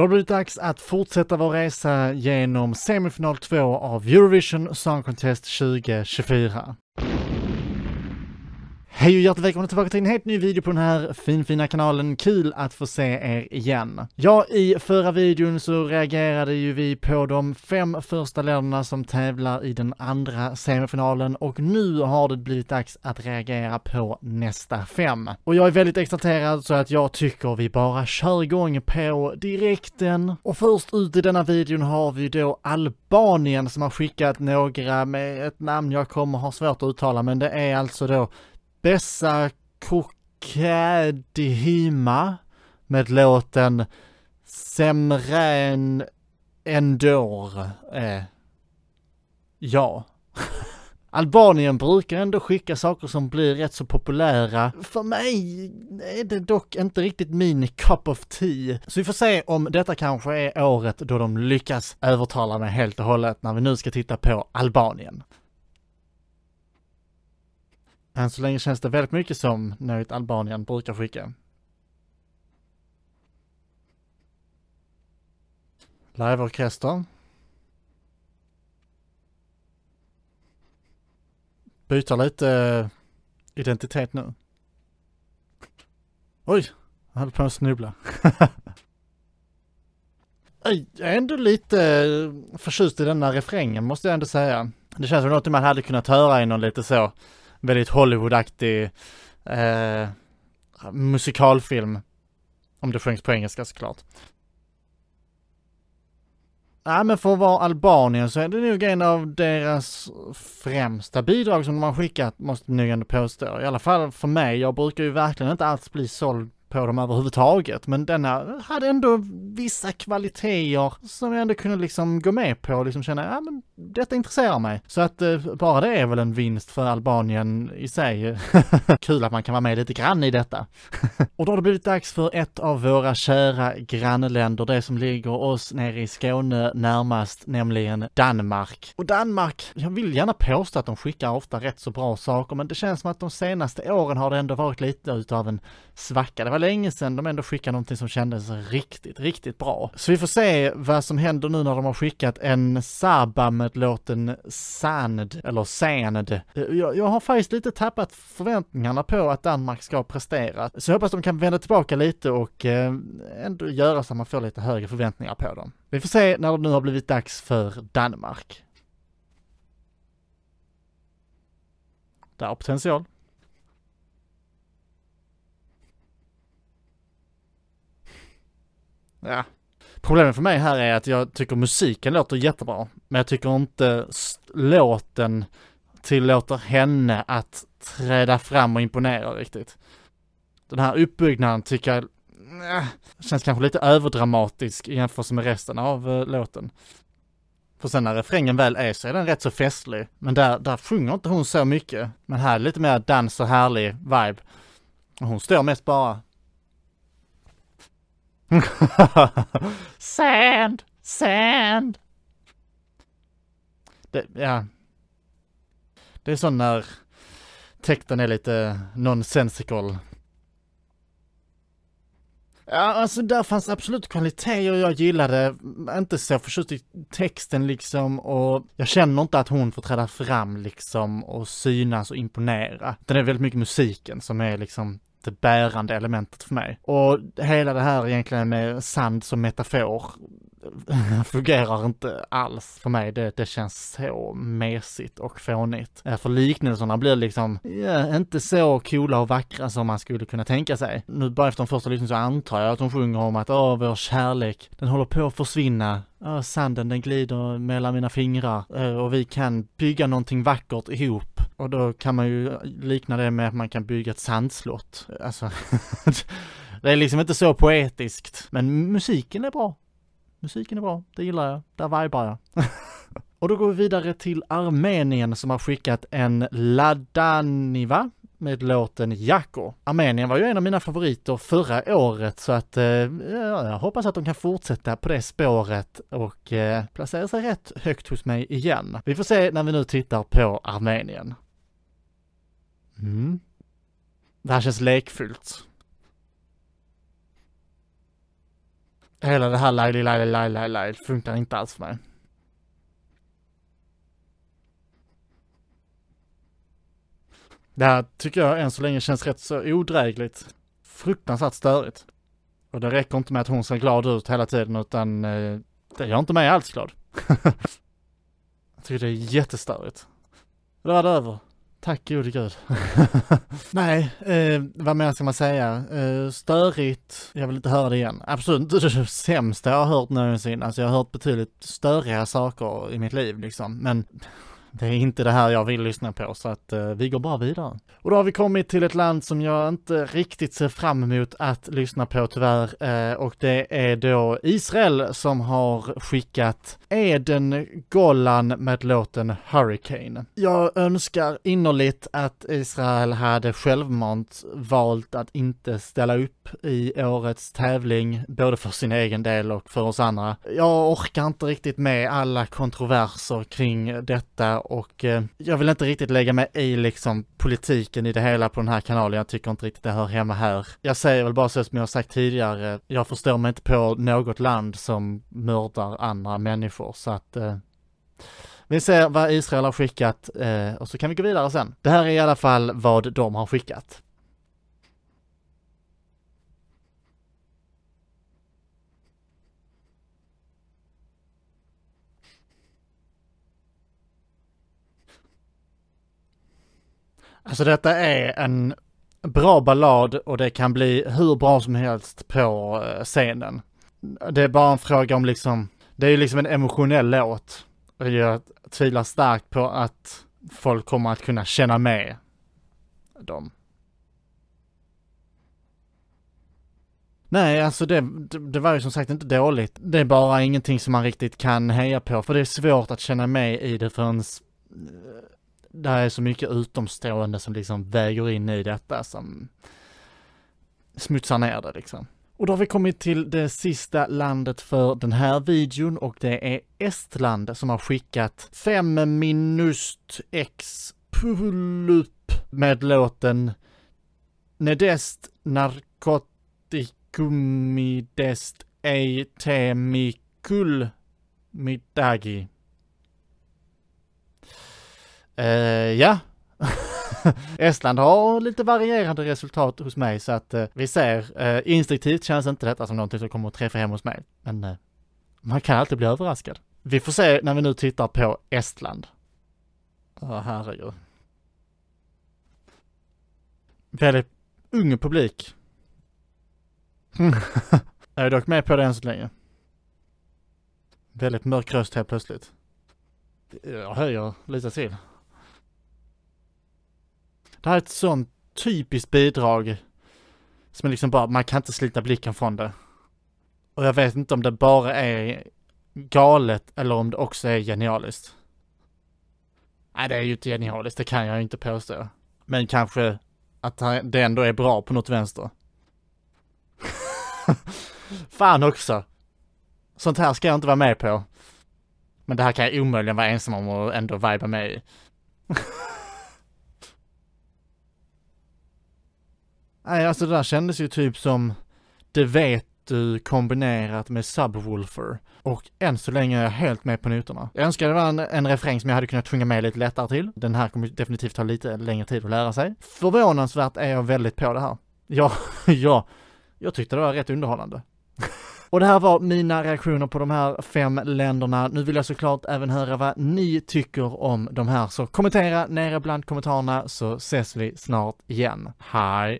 Då har det blivit dags att fortsätta vår resa genom semifinal 2 av Eurovision Song Contest 2024. Hej och hjärtligt välkomna tillbaka till en helt ny video på den här finfina kanalen. Kul att få se er igen. Ja, i förra videon så reagerade ju vi på de fem första länderna som tävlar i den andra semifinalen och nu har det blivit dags att reagera på nästa fem. Och jag är väldigt exalterad så att jag tycker vi bara kör igång på direkten. Och först ut i denna videon har vi då Albanien som har skickat några med ett namn jag kommer ha svårt att uttala men det är alltså då Bessa Kokadihima med låten Semren Endor. Eh, ja. Albanien brukar ändå skicka saker som blir rätt så populära. För mig är det dock inte riktigt min cup of tea. Så vi får se om detta kanske är året då de lyckas övertala mig helt och hållet när vi nu ska titta på Albanien. Än så länge känns det väldigt mycket som nöjt Albanien brukar skicka. Liveorkester. Byter lite eh, identitet nu. Oj, jag höll på att snubbla. jag är ändå lite eh, förtjust i denna refrängen måste jag ändå säga. Det känns som något man hade kunnat höra i någon lite så väldigt Hollywoodaktig eh, musikalfilm. Om det sjöngs på engelska såklart. Nej men för att vara Albanien så är det nog en av deras främsta bidrag som de har skickat, måste jag nog ändå påstå. I alla fall för mig, jag brukar ju verkligen inte alls bli såld på dem överhuvudtaget, men denna hade ändå vissa kvaliteter som jag ändå kunde liksom gå med på och liksom känna, ja men detta intresserar mig. Så att eh, bara det är väl en vinst för Albanien i sig. Kul att man kan vara med lite grann i detta. och då har det blivit dags för ett av våra kära grannländer, det som ligger oss nere i Skåne närmast, nämligen Danmark. Och Danmark, jag vill gärna påstå att de skickar ofta rätt så bra saker, men det känns som att de senaste åren har det ändå varit lite utav en svacka. Det var länge sedan de ändå skickade någonting som kändes riktigt, riktigt bra. Så vi får se vad som händer nu när de har skickat en Saba med låten Sand, eller Sand. Jag, jag har faktiskt lite tappat förväntningarna på att Danmark ska prestera. Så jag hoppas de kan vända tillbaka lite och eh, ändå göra så att man får lite högre förväntningar på dem. Vi får se när det nu har blivit dags för Danmark. Där har potential. Ja. Problemet för mig här är att jag tycker musiken låter jättebra, men jag tycker inte låten tillåter henne att träda fram och imponera riktigt. Den här uppbyggnaden tycker jag äh, känns kanske lite överdramatisk i jämförelse med resten av eh, låten. För sen när refrängen väl är så är den rätt så festlig, men där, där sjunger inte hon så mycket. Men här är lite mer dans och härlig vibe. Hon står mest bara sand, sand. Det, ja. Det är sån när texten är lite nonsensical. Ja, alltså där fanns absolut kvaliteter jag gillade, mm, inte så förtjust i texten liksom och jag känner inte att hon får träda fram liksom och synas och imponera. Det är väldigt mycket musiken som är liksom det bärande elementet för mig. Och hela det här egentligen med sand som metafor fungerar inte alls för mig. Det, det känns så mesigt och fånigt. Eh, för liknelserna blir liksom, ja, inte så coola och vackra som man skulle kunna tänka sig. Nu bara efter de första lyssningen så antar jag att de sjunger om att åh, vår kärlek, den håller på att försvinna. Åh, sanden den glider mellan mina fingrar eh, och vi kan bygga någonting vackert ihop. Och då kan man ju likna det med att man kan bygga ett sandslott. Alltså, det är liksom inte så poetiskt. Men musiken är bra. Musiken är bra, det gillar jag. Där vibar jag. och då går vi vidare till Armenien som har skickat en Ladaniva med låten Jacko. Armenien var ju en av mina favoriter förra året så att eh, jag hoppas att de kan fortsätta på det spåret och eh, placera sig rätt högt hos mig igen. Vi får se när vi nu tittar på Armenien. Mm. Det här känns lekfullt. Hela det här laj, laj, laj, laj, laj funkar inte alls för mig. Det här tycker jag än så länge känns rätt så odrägligt. Fruktansvärt störigt. Och det räcker inte med att hon ser glad ut hela tiden utan eh, det gör inte mig alls glad. jag tycker det är jättestörigt. Då var det över. Tack gode gud. Nej, eh, vad mer ska man säga? Eh, störigt, jag vill inte höra det igen. Absolut inte det sämsta jag har hört någonsin. Alltså jag har hört betydligt större saker i mitt liv liksom. Men det är inte det här jag vill lyssna på så att eh, vi går bara vidare. Och då har vi kommit till ett land som jag inte riktigt ser fram emot att lyssna på tyvärr eh, och det är då Israel som har skickat Eden Golan med låten Hurricane. Jag önskar innerligt att Israel hade självmant valt att inte ställa upp i årets tävling, både för sin egen del och för oss andra. Jag orkar inte riktigt med alla kontroverser kring detta och eh, jag vill inte riktigt lägga mig i liksom politiken i det hela på den här kanalen. Jag tycker inte riktigt det hör hemma här. Jag säger väl bara så som jag sagt tidigare, jag förstår mig inte på något land som mördar andra människor så att eh, vi ser vad Israel har skickat eh, och så kan vi gå vidare sen. Det här är i alla fall vad de har skickat. Alltså detta är en bra ballad och det kan bli hur bra som helst på eh, scenen. Det är bara en fråga om liksom, det är ju liksom en emotionell låt. Och jag tvivlar starkt på att folk kommer att kunna känna med dem. Nej, alltså det, det, det, var ju som sagt inte dåligt. Det är bara ingenting som man riktigt kan heja på, för det är svårt att känna med i det förrän eh, det är så mycket utomstående som liksom väger in i detta som smutsar ner det liksom. Och då har vi kommit till det sista landet för den här videon och det är Estland som har skickat 5 minust x pulup med låten Nedest narkotikumidest ei temikul midagi. Uh, ja. Estland har lite varierande resultat hos mig så att uh, vi ser, uh, instinktivt känns inte detta som någonting som kommer att träffa hem hos mig. Men man kan alltid bli överraskad. Vi får se när vi nu tittar på Estland. Ja, oh, herregud. Väldigt ung publik. jag är dock med på det än så länge. Väldigt mörk röst helt plötsligt. Jag höjer lite till. Det här är ett sånt typiskt bidrag som är liksom bara, man kan inte slita blicken från det. Och jag vet inte om det bara är galet eller om det också är genialiskt. Nej, det är ju inte genialiskt, det kan jag inte påstå. Men kanske att det ändå är bra på något vänster. Fan också. Sånt här ska jag inte vara med på. Men det här kan jag omöjligen vara ensam om och ändå viba med i. Nej, alltså det där kändes ju typ som Det vet du kombinerat med Subwoofer. Och än så länge är jag helt med på noterna. Jag önskar det var en, en refräng som jag hade kunnat sjunga med lite lättare till. Den här kommer definitivt ta lite längre tid att lära sig. Förvånansvärt är jag väldigt på det här. Ja, ja, jag tyckte det var rätt underhållande. Och det här var mina reaktioner på de här fem länderna. Nu vill jag såklart även höra vad ni tycker om de här, så kommentera nere bland kommentarerna så ses vi snart igen. Hej!